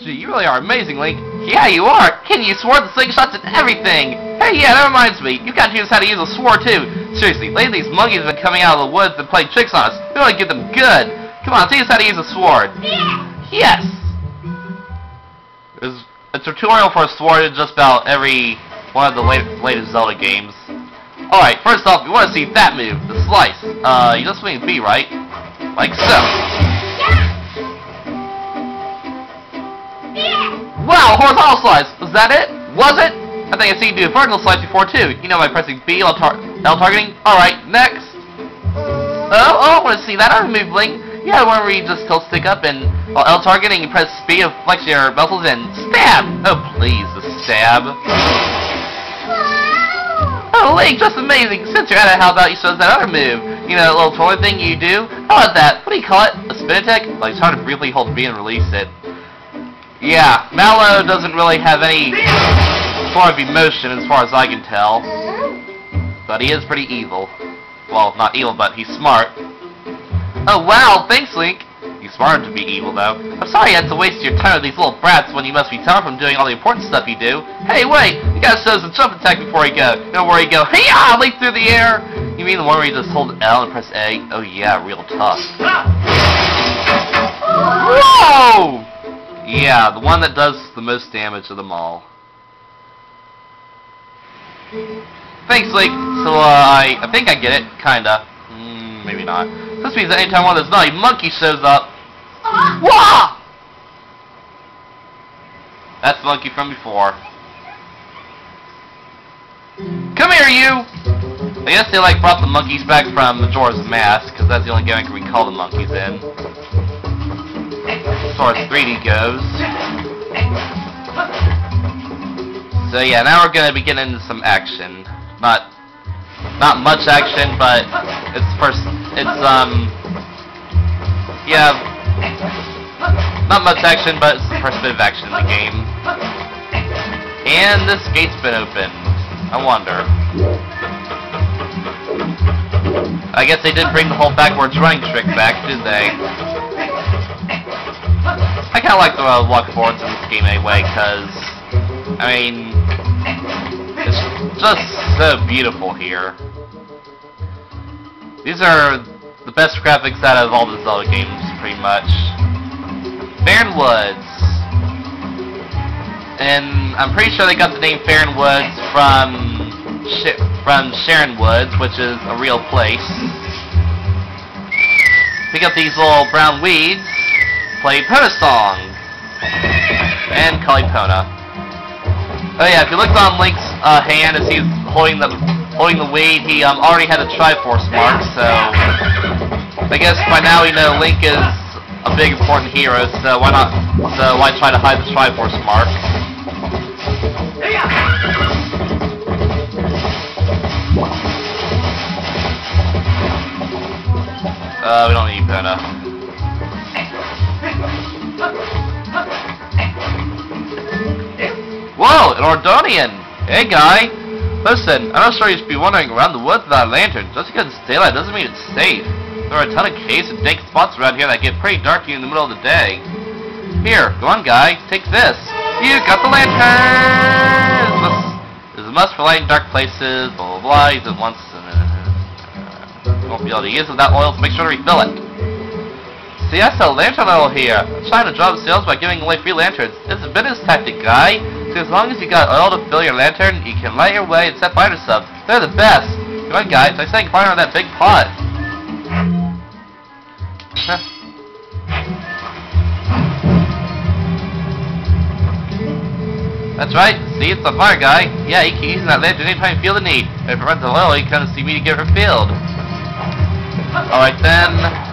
Gee, you really are amazing, Link. Yeah, you are. Can you sword the slingshots and everything? Hey, yeah, that reminds me. You gotta teach us how to use a sword, too. Seriously, lately these monkeys have been coming out of the woods and playing tricks on us. We want to get them good. Come on, teach us how to use a sword. Yes! There's a tutorial for a sword in just about every one of the late, latest Zelda games. Alright, first off, you want to see that move, the slice. Uh, you just swing B, right? Like so. Wow, horizontal slice! Was that it? Was it? I think I've seen you do a vertical slice before too. You know by pressing B L, tar L targeting. Alright, next. Oh, oh, I want to see that other move, Link. Yeah, where you just tilt stick up and uh, L targeting, you press B to flex your muscles and stab! Oh, please, the stab. Oh, Link, just amazing. Since you're at it, how about you show us that other move? You know, that little toy thing you do? How about that? What do you call it? A spin attack? Like, trying to briefly hold B and release it. Yeah, Malo doesn't really have any sort of emotion as far as I can tell. But he is pretty evil. Well, not evil, but he's smart. Oh wow, thanks Link! He's smart to be evil though. I'm sorry you had to waste your time with these little brats when you must be tired from doing all the important stuff you do. Hey wait, you gotta show us a jump attack before you go. Where you go, hey ah, leap through the air! You mean the one where you just hold L and press A? Oh yeah, real tough. Whoa! Yeah, the one that does the most damage of them all. Thanks, Link. So, uh, I, I think I get it. Kinda. Mm, maybe not. This means that anytime one of those naughty monkeys shows up... Wah! That's the monkey from before. Come here, you! I guess they, like, brought the monkeys back from Majora's Mask, because that's the only game I can recall the monkeys in as far as 3D goes. So yeah, now we're gonna be getting into some action. Not not much action, but it's first it's um yeah not much action, but it's the first bit of action in the game. And this gate's been opened. I wonder. I guess they didn't bring the whole backwards running trick back, did they? I kind of like the uh, walk forwards in this game anyway, because, I mean, it's just so beautiful here. These are the best graphics out of all the Zelda games, pretty much. Faron Woods. And I'm pretty sure they got the name Faron Woods from, Sh from Sharon Woods, which is a real place. Pick up these little brown weeds play Pona Song and Kalipona. Oh yeah, if you look on Link's uh, hand as he's holding the holding the weed, he um, already had a Triforce mark, so I guess by now we know Link is a big important hero, so why not? So why try to hide the Triforce mark? Uh, we don't need Epona. Whoa, an Ordonian! Hey, guy! Listen, I'm not sure you should be wandering around the woods without a lantern. Just because it's daylight doesn't mean it's safe. There are a ton of caves and dank spots around here that get pretty dark in the middle of the day. Here, go on, guy. Take this. You got the lantern! There's a must for lighting dark places, blah blah blah. Use it once. Uh, won't be able to use it without oil, so make sure to refill it. See, I sell lantern oil here. I'm trying to drop sales by giving away free lanterns. It's a business tactic, guy. So as long as you got oil to fill your lantern, you can light your way and set fire to stuff. They're the best. Come on, guys. I sang fire on that big pot. That's right. See, it's the fire guy. Yeah, you can use that lantern anytime you feel the need. If it runs low, you come to see me to get refilled. Alright then.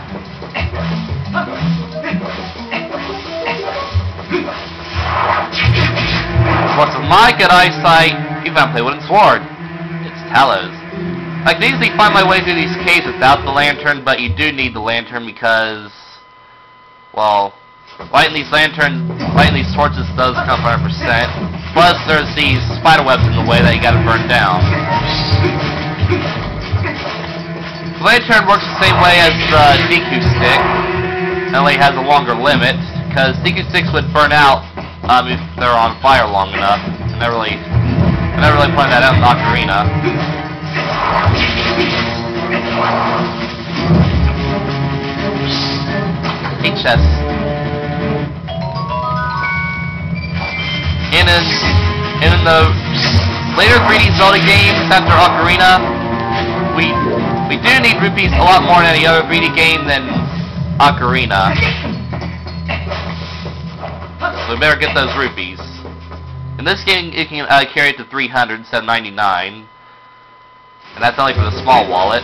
With my good eyesight, even play wooden sword. It's Talos. I can easily find my way through these caves without the lantern, but you do need the lantern because, well, lighting these lanterns, lighting torches does come 100%. Plus, there's these spider webs in the way that you gotta burn down. The lantern works the same way as the Deku stick, only has a longer limit, because Deku sticks would burn out um, if they're on fire long enough. I never really, I never really pointed that out in Ocarina. Chess. And in, and in the later 3D Zelda games after Ocarina, we we do need rupees a lot more in any other 3D game than Ocarina. We better get those rupees. In this game, it can uh, carry it to 300 instead of 99. And that's only for the small wallet.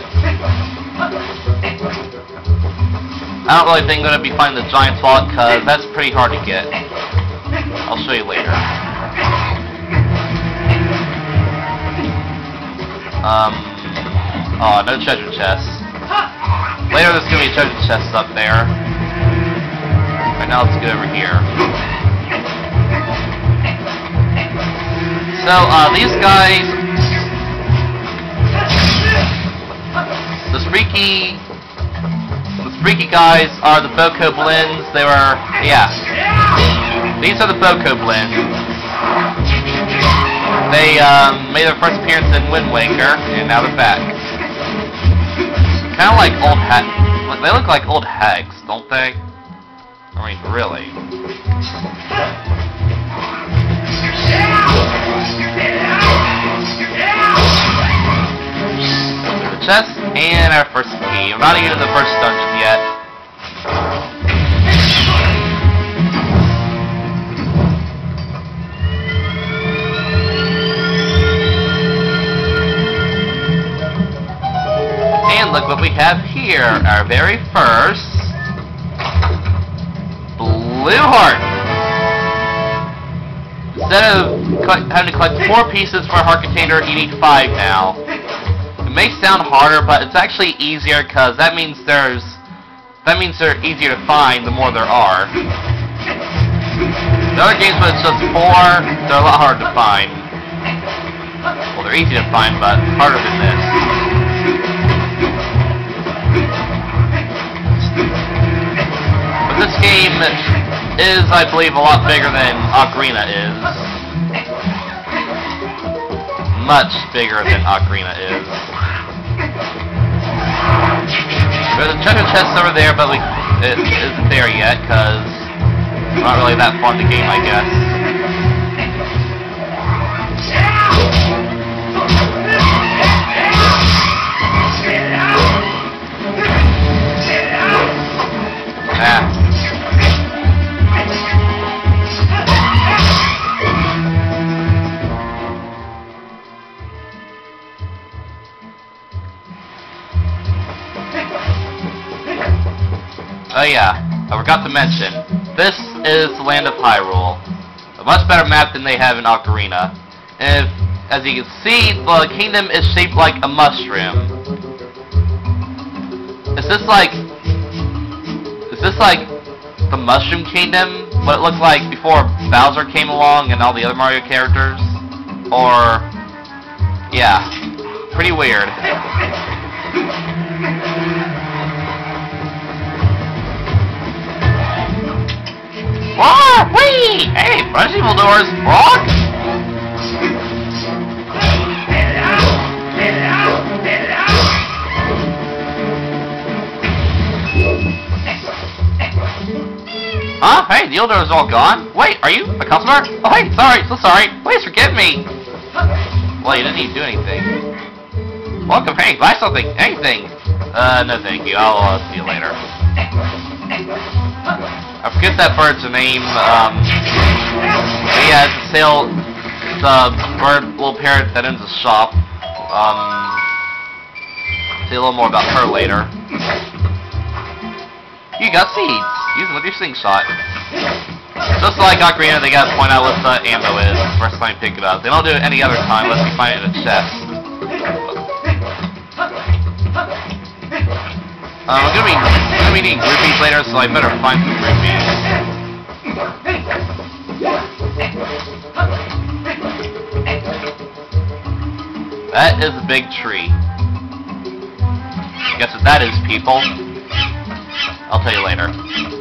I don't really think I'm going to be finding the Giant's wallet because that's pretty hard to get. I'll show you later. Um, oh, no treasure chests. Later there's going to be treasure chests up there. Right now let's get over here. So, uh, these guys... The Freaky... The Freaky guys are the Bokoblins. They were... Yeah. These are the Bokoblins. They, um, made their first appearance in Wind Waker, and now they're back. Kind of like old hag... They look like old hags, don't they? I mean, really. Chest and our first key. I'm not even in the first dungeon yet. And look what we have here. Our very first Blue Heart. Instead of having to collect four pieces for a heart container, you need five now. May sound harder, but it's actually easier because that means there's that means they're easier to find the more there are. The other games when it's just four, they're a lot harder to find. Well, they're easy to find, but harder than this. But this game is, I believe, a lot bigger than Ocarina is. Much bigger than Ocarina is. There's a treasure chest over there, but we, uh, it isn't there yet, because we're not really that far in the game, I guess. Oh yeah, I forgot to mention, this is the land of Hyrule. A much better map than they have in Ocarina. And if, as you can see, the kingdom is shaped like a mushroom. Is this like... Is this like the Mushroom Kingdom? What it looked like before Bowser came along and all the other Mario characters? Or... Yeah. Pretty weird. Whoa! Whee! Hey, Fresh Evil Doors! Rock! Huh? Hey, the door's all gone. Wait, are you a customer? Oh, hey, sorry, so sorry. Please forgive me. Well, you didn't to do anything. Welcome, hey, buy something, anything. Uh, no thank you. I'll uh, see you later. Forget that bird's name. Um, yeah, it's a sale. The bird, little parrot that ends a shop. Um, a little more about her later. You got seeds. Use them with your slingshot. Just like Ocarina, they gotta point out what the ammo is first time you pick it up. They don't do it any other time unless you find it in a chest. Um, I'm gonna be I'm needing rupees later, so I better find some rupees. That is a big tree. Guess what that is, people? I'll tell you later.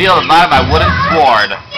The might of my wooden sword.